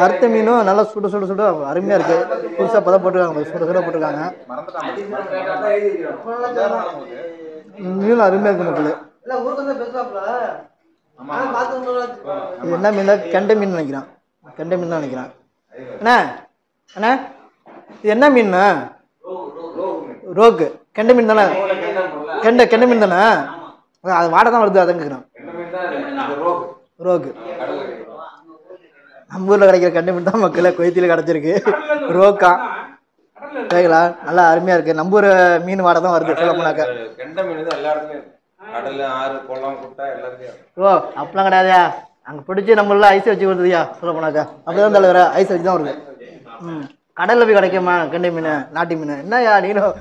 வறுத்த மீனும் நல்லா சுட சுட சுட அருமையாக இருக்குது புதுசாக பதம் போட்டிருக்காங்க சுட சுட போட்டிருக்காங்க. மீனும் அருமையாக இருக்கு மக்கள். என்ன மீன்? கெண்டை மீன் நினைக்கிறான். கெண்டை மீன் தான் நினைக்கிறான். அண்ணா அண்ணா இது என்ன மீன்? ரோக்கு. கெண்டை மீன் தானே? கெண்டை கெண்டை மீன் தானே? அது வாடை தான் வருது அதான் கேட்குறான் ரோக்கு. நம்ம ஊரில் கிடைக்கிற கெண்டை மீன் தான் மக்களே கொய்த்தியில் கிடச்சிருக்கு. ரோக்கா. கேட்கலா நல்லா அருமையாக இருக்குது நம்ம ஊர் மீன் வாடை தான் வருது சொல்ல போனாக்க. கெண்ட மீன் தான். கடல் ஆறு குளம் குட்டை இருக்கு. ஓ அப்படிலாம் கிடையாதுயா? அங்கே பிடிச்சி நம்மளாம் ஐஸ் வச்சு வருதுயா சொல்ல போனாக்கா. அப்படிதான் தலைவர ஐஸ் வச்சு தான் வருது. ம். கடலில் போய் கிடைக்குமா? கெண்டை மீன் நாட்டு மீன். என்னய்யா நீனும்?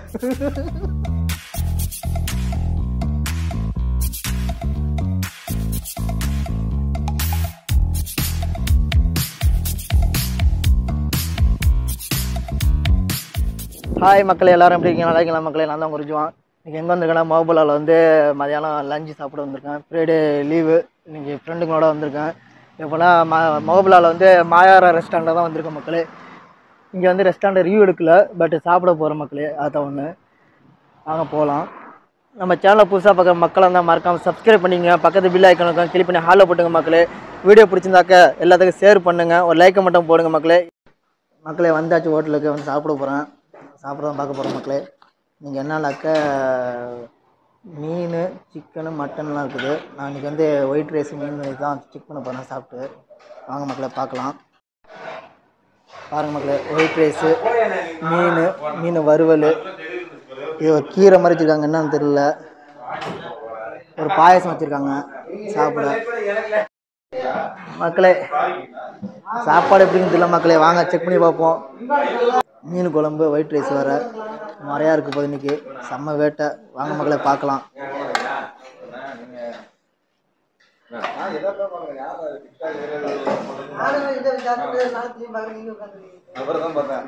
ஹாய் மக்களே எல்லாரும் எப்படி இருக்கீங்க? நல்லா இருக்கீங்களா மக்களே? நான் தான் குறிச்சுவான் இன்னைக்கு எங்கே வந்திருக்கேன்னா மோபலாவில் வந்து மதியானம் லஞ்சு சாப்பிட வந்திருக்கேன். ஃப்ரைடே லீவு இன்னைக்கு ஃப்ரெண்டுங்களோட வந்திருக்கேன். எப்போனா ம மோபலாவில் வந்து மாயாரா ரெஸ்டாரண்ட்டில் தான் வந்திருக்கேன் மக்களே. இங்கே வந்து ரெஸ்டாரண்ட் ரிவ்யூ எடுக்கல பட் சாப்பிட போகிற மக்களே. அதான் ஒன்று வாங்க போகலாம் நம்ம சேனலை புதுசாக பார்க்குற மக்களாக இருந்தால் மறக்காமல் சப்ஸ்கிரைப் பண்ணிங்க பக்கத்து பில் ஐக்கனுக்கும் கிளிக் பண்ணி ஹாலில் போட்டுங்க மக்களே. வீடியோ பிடிச்சிருந்தாக்க எல்லாத்துக்கும் ஷேர் பண்ணுங்கள் ஒரு லைக்கை மட்டும் போடுங்க மக்களே. மக்களே வந்தாச்சு ஹோட்டலுக்கு வந்து சாப்பிட போகிறேன் சாப்பிட தான் பார்க்க போகிறோம் மக்களே. நீங்கள் என்னன்னாக்க மீன் சிக்கனு மட்டன்லாம் இருக்குது. நான் இன்றைக்கி வந்து ஒயிட் ரைஸ் மீன் தான் செக் பண்ண போகிறேன் சாப்பிட்டு. வாங்க மக்களே பார்க்கலாம். பாருங்கள் மக்களே ஒயிட் ரைஸு மீன் மீன் வறுவல். இது ஒரு கீரை மாதிரி வச்சுருக்காங்க என்னன்னு தெரியல. ஒரு பாயசம் வச்சுருக்காங்க சாப்பிட. மக்களே சாப்பாடு எப்படின்னு தெரியல மக்களே வாங்க செக் பண்ணி பார்ப்போம். மீன் குழம்பு ஒயிட் ரைஸ் வேறு நிறையா இருக்குது போது இன்னைக்கு. செம்ம வேட்டை. வாங்க மக்களை பார்க்கலாம். அப்புறம் பார்த்தேன்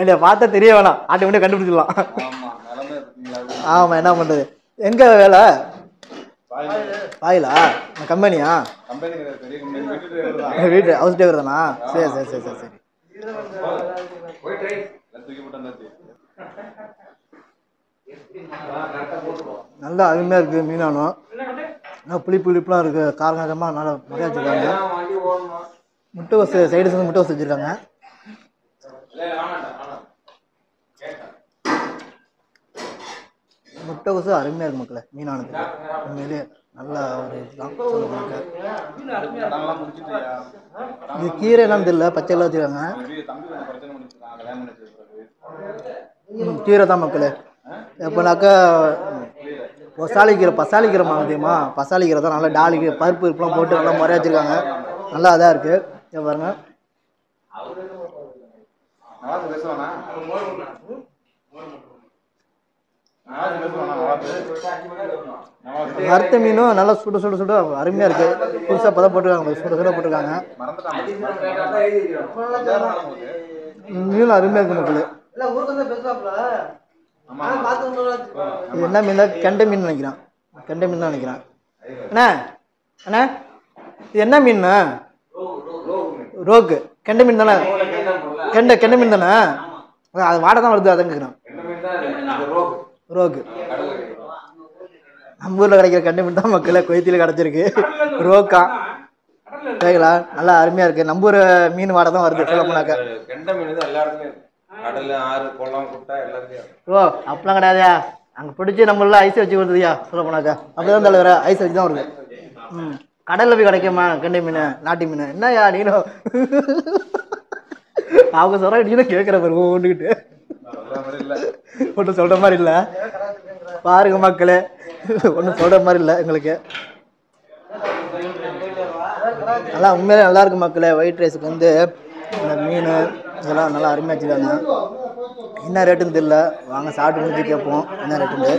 என்னைய பார்த்தா தெரிய வேணாம். ஆட்டோமேட்டிக் கண்டுபிடிச்சிடலாம். ஆமா ஆமாம் என்ன பண்ணுறது எங்கே வேலை? பாயிலா? கம்பெனியா? வீட்டு ஹவுஸ் டிரைவர் தானா? சரி சரி சரி சரி சரி. தூக்கி நல்லா அருமையாக இருக்குது மீனானம் நல்லா புளி புளிப்புலாம் இருக்குது காரகாரமாக நல்லா நிறையா வச்சுருக்காங்க. முட்டை வசதி சைடு சேர்ந்து முட்டை வசதி வச்சுருக்காங்க. முட்டை வசதி அருமையாக இருக்கு மக்களை மீனானது உண்மையிலேயே. நல்லா ஒரு இதுதான் இது கீரை என்னன்னு தெரியல பச்சைலாம் வச்சுருக்காங்க. கீரை தான் மக்களே. எப்போனாக்கா பசாலி கீரை பசாலி கீரை தெரியுமா? பசாலி கீரை தான் நல்லா டாலி கீரை பருப்பு இருப்பெல்லாம் போட்டு நல்லா முறையா வச்சுருக்காங்க. நல்லா அதாக இருக்குது பாருங்க. நவாஸ் வறுத்த மீனும் நல்லா சுட சுட சுட அருமையாக இருக்குது புதுசாக பதம் போட்டிருக்காங்க சுட சுட போட்டிருக்காங்க. மீனும் அருமையாக இருக்குது மக்களே. என்ன மீன் கெண்டை மீன் நினைக்கிறேன். கெண்டை மீன் தான் நினைக்கிறேன். அண்ணா அண்ணா இது என்ன மீன்? ரோக்கு. கெண்டை மீன் தானே? கெண்டை கெண்டை மீன் தானே? அது வாடை தான் வருது அதான் கேட்குறேன் ரோக்கு நம்ம ஊரில் கிடைக்கிற கெண்டை மீன் தான் மக்களே கொய்த்தியில் கிடச்சிருக்கு. ரோக்கா கேட்கலா நல்லா அருமையாக இருக்குது நம்ம ஊர் மீன் வாடை தான் வருது சொல்ல போனாக்க. ஓ அப்படிலாம் கிடையாதுயா? அங்கே பிடிச்சி நம்மளாம் ஐஸ் வச்சு வருதுயா சொல்ல போனாக்கா. அப்படிதான் தலைவர ஐஸ் வச்சு தான் வருது. ம். கடலில் போய் கிடைக்குமா? கெண்டை மீன் நாட்டு மீன். என்னய்யா நீனும்? அவங்க சொல்கிற நீ தான் கேட்குற பாரு ஓண்டுக்கிட்டு ஒன்றும் சொல்கிற மாதிரி இல்லை. பாருங்க மக்களே. ஒன்றும் சொல்கிற மாதிரி இல்லை எங்களுக்கு. நல்லா உண்மையிலே நல்லா இருக்கு மக்களே. ஒயிட் ரைஸுக்கு வந்து இந்த மீன் இதெல்லாம் நல்லா அருமையாக வச்சுருக்காங்க. என்ன ரேட்டுன்னு தெரியல. வாங்க சாப்பிட்டு முடிஞ்சு கேட்போம். என்ன ரேட்டுன்னு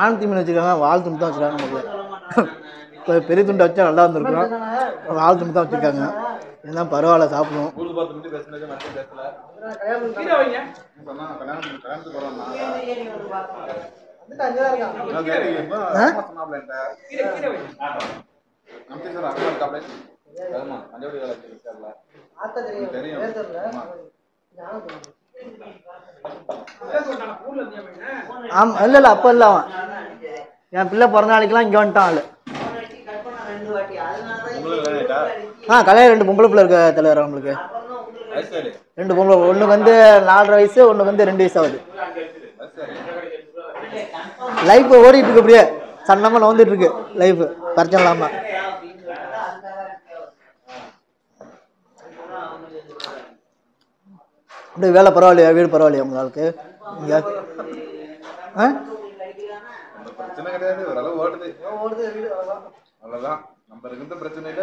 ஆனந்தி மீன் வச்சுருக்காங்க. வாழ்த்து தான் வச்சுருக்காங்க மக்களே. பெரிய துண்டை வச்சா நல்லா இருந்திருக்கும். வால் துண்டு தான் வச்சுருக்காங்க. இதுதான் பரவாயில்ல சாப்பிடுவோம். ஆமா இல்ல இல்ல அப்ப இல்ல அவன். என் பிள்ளை பிறந்த நாளைக்கெல்லாம் இங்க வந்துட்டான் ஆளு. ஆ கல்யாணம் ரெண்டு பொம்பளை பிள்ளை இருக்க தலைவர் அவங்களுக்கு ரெண்டு பொம்பளை ஒண்ணுக்கு வந்து நாலரை வயசு ஒண்ணுக்கு வந்து ரெண்டு வயசு ஆகுது. லைஃப் ஓடிட்டு இருக்கு அப்படியே. சன்னமா நோந்துட்டு இருக்கு லைஃப் பிரச்சனை இல்லாம. அப்படியே வேலை பரவாயில்லையா வீடு பரவாயில்லையா உங்களுக்கு இங்க? ஆ? நம்ம இருந்த பிரச்சனையில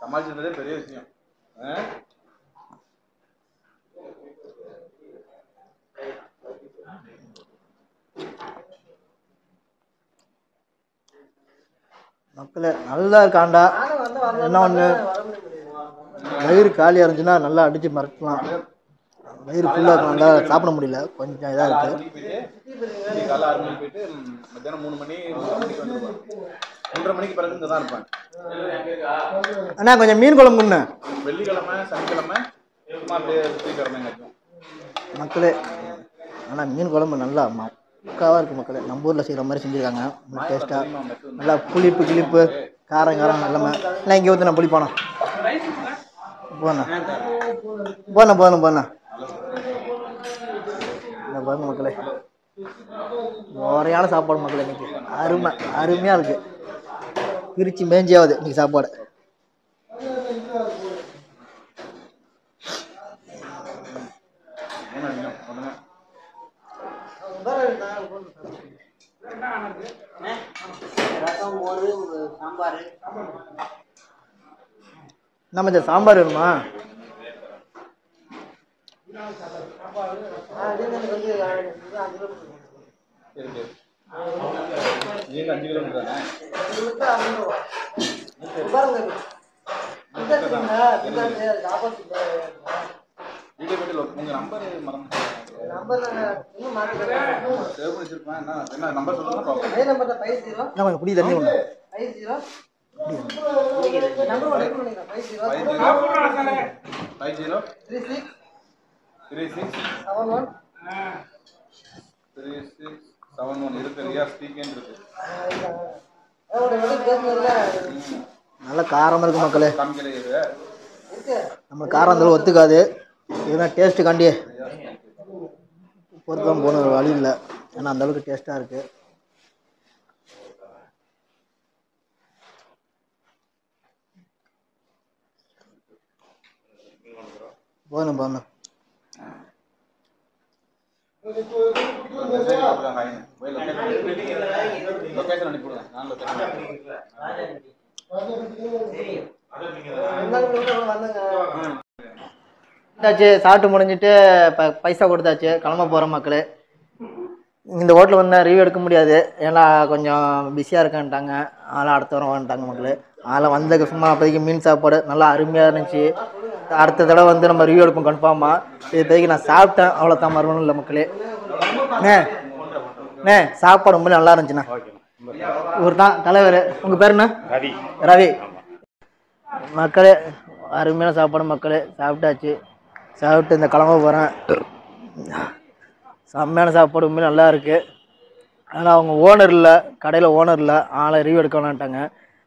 சமாளிச்சதே பெரிய விஷயம். ஆ? மக்களே நல்லா இருக்காண்டா என்ன ஒன்று வயிறு காலியாக இருந்துச்சுன்னா நல்லா அடிச்சு மறக்கலாம். வயிறு ஃபுல்லாக இருக்கணும்டா சாப்பிட முடியல. கொஞ்சம் இதாக ஆறு இருக்கு. மணிக்கு போயிட்டு இன்னைக்கு காலைல ஆறு மணிக்கு போயிட்டு ம், மத்தியானம் மூணு மணி மூணு மணிக்கு வந்துருப்பேன் ஒன்றரை மணிக்கு பிறகு இங்கே தான் இருப்பேன் அண்ணா கொஞ்சம் மீன் குழம்புண்ணே வெள்ளிக்கிழமை சனிக்கிழமை சும்மா அப்படியே மக்களே ஆனால் மீன் குழம்பு நல்லா மக்காவாக இருக்குது மக்களே. நம்ம ஊரில் செய்கிற மாதிரி செஞ்சுருக்காங்க. டேஸ்ட்டாக நல்லா புளிப்பு கிளிப்பு காரம் காரம் எல்லாமே இல்லை இங்கே வந்து நான் புளி போனோம் போண்ணா. போண்ணா போண்ணா போண்ணா. இந்த பாருங்க மக்களே. முறையான சாப்பாடு மக்களே இன்னைக்கு. அருமை அருமையாக இருக்கு. பிரிச்சு மேஞ்சியாவது இன்னைக்கு சாப்பாடு. நம்ம இந்த சாம்பார் வேணுமா? இருக்கு நீங்க அஞ்சு கிலோமீட்டர் தானே வீடியோ போட்டு உங்க நம்பர் மறந்து சேவ் பண்ணி வச்சிருப்பேன் என்ன என்ன நம்பர் சொல்லுங்க பார்ப்போம் நம்ம குடி தண்ணி ஒன்று five zero five zero three six three six seven one இருக்கு ரியா ஸ்பீக்கன் இருக்கு. நல்ல காரமாக இருக்கு மக்களே. நம்ம காரம் இருந்தாலும் ஒத்துக்காது. இதுனா டேஸ்ட்டு காண்டி பொறுத்தான் போன ஒரு வழி இல்லை. ஏன்னா அந்த அளவுக்கு டேஸ்ட்டாக இருக்கு. போதும் போதும். லொகேஷன் அனுப்பிவிடுங்க நான் லொகேஷன் சாப்பிட்டு முடிஞ்சிட்டு ப பைசா கொடுத்தாச்சு கிளம்ப போகிற மக்கள். இந்த ஹோட்டலில் வந்து ரிவ்யூ எடுக்க முடியாது. ஏன்னா கொஞ்சம் பிஸியாக இருக்கேன்ட்டாங்க. அதனால் அடுத்த வாரம் வந்துட்டாங்க மக்கள். அதெல்லாம் வந்ததுக்கு சும்மா அப்போதைக்கு மீன் சாப்பாடு நல்லா அருமையாக இருந்துச்சு. அடுத்த தடவை வந்து நம்ம ரிவ்யூ எடுப்போம் கன்ஃபார்மாக இப்போதைக்கு நான் சாப்பிட்டேன் அவ்வளோ தான் மறுபடியும் இல்லை மக்களே. அண்ணே சாப்பாடு ரொம்ப நல்லா இருந்துச்சுண்ணே. இவர் தான் தலைவர். உங்கள் பேர் என்ன? ரவி. ரவி. மக்களே அருமையான சாப்பாடு மக்களே சாப்பிட்டாச்சு. சாப்பிட்டு இந்த கிளம்ப போகிறேன் செம்மையான சாப்பாடு உண்மையிலே நல்லா இருக்குது ஆனால் அவங்க ஓனர் இல்லை கடையில் ஓனர் இல்லை ஆளை ரிவ்யூ எடுக்க வேணான்ட்டாங்க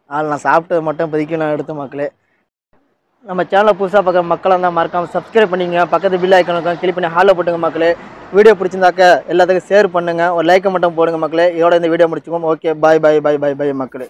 ஆள் நான் சாப்பிட்டது மட்டும் இப்போதைக்கு நான் எடுத்த மக்களே. நம்ம சேனலை புதுசாக பார்க்குற மக்களாக இருந்தால் மறக்காமல் சப்ஸ்கிரைப் பண்ணிங்க பக்கத்து பில் ஐக்கனுக்கும் கிளிக் பண்ணி ஹாலில் போட்டுங்க மக்களே. வீடியோ பிடிச்சிருந்தாக்க எல்லாத்துக்கும் ஷேர் பண்ணுங்கள் ஒரு லைக்கை மட்டும் போடுங்க மக்களே. இதோட இந்த வீடியோ முடிச்சுக்கோம் ஓகே பாய் பாய் பாய் பாய் பாய் மக்களே.